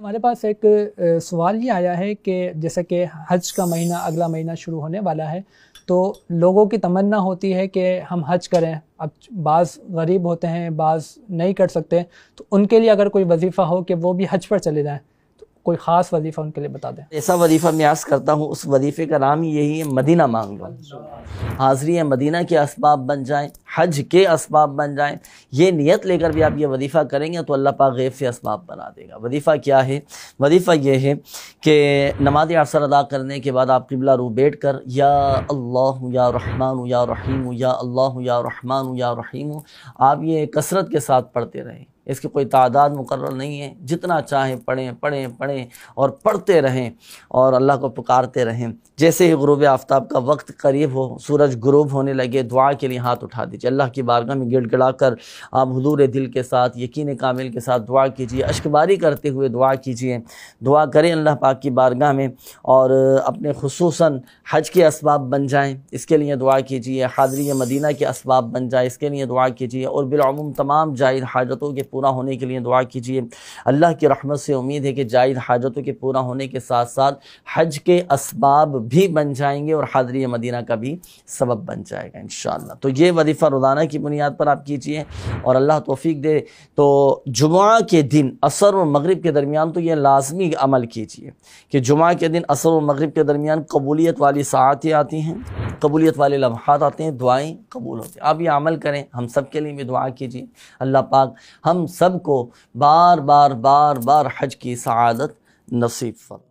हमारे पास एक सवाल ये आया है कि जैसे कि हज का महीना, अगला महीना शुरू होने वाला है तो लोगों की तमन्ना होती है कि हम हज करें। अब बाज़ गरीब होते हैं, बाज़ नहीं कर सकते तो उनके लिए अगर कोई वजीफ़ा हो कि वो भी हज पर चले जाएँ कोई ख़ास वजीफ़ा उनके लिए बता दें। ऐसा वजीफ़ा मैं करता हूँ, उस वजीफ़े का नाम यही है, मदीना मांग लो। हाज़री मदीना के इसबाब बन जाएँ हज के इसबाब बन जाएँ। ये नीयत लेकर भी आप ये वजीफ़ा करेंगे तो अल्लाह पाक गैब से इसबाब बना देगा। वजीफ़ा क्या है? वजीफ़ा ये है कि नमाज़ असर अदा करने के बाद आप किबला रू बैठ कर, या अल्लाह या रहमान या रहीम, या अल्लाह या रहमान या रहीम, आप ये कसरत के साथ पढ़ते रहें। इसकी कोई तादाद मुकर नहीं है। जितना चाहें पढ़ें पढ़ें पढ़ें और पढ़ते रहें और अल्लाह को पुकारते रहें। जैसे ही गुरूब आफ्ताब का वक्त करीब हो, सूरज गुरूब होने लगे, दुआ के लिए हाथ उठा दीजिए। अल्लाह की बारगाह में गिड़ गिड़ा कर आप हजूर दिल के साथ, यकीन कामिल के साथ दुआ कीजिए, अशकबारी करते हुए दुआ कीजिए। दुआ करें अल्लाह पाक की बारगाह में और अपने खसूस हज के इसबाब बन जाएँ। इसके लिए दुआ कीजिए हाजरी मदीना के इसबाब बन जाए। इसके लिए दुआ कीजिए और बिलूम तमाम जायद हाजतों के पूरा होने के लिए दुआ कीजिए। अल्लाह की रहमत से उम्मीद है कि जायद हाजतों के पूरा होने के साथ साथ हज के इसबाब भी बन जाएँगे और हाजरी मदीना का भी सबब बन जाएगा इन तो ये वजीफ़ा रोज़ाना की बुनियाद पर आप कीजिए और अल्लाह तोफ़ी दे। तो जुमा के दिन, असर और मगरब के दरमियान तो ये लाजमी अमल कीजिए कि जुमा के दिन, असर और मगरब के दरमियान कबूलियत वाली सातें आती हैं, कबूलियत वाले लम्हात आते हैं, दुआएँ कबूल होती हैं। आप ये अमल करें, हम सब के लिए भी दुआ कीजिए। अल्लाह पाक हम सबको बार बार बार बार हज की सआदत नसीब फर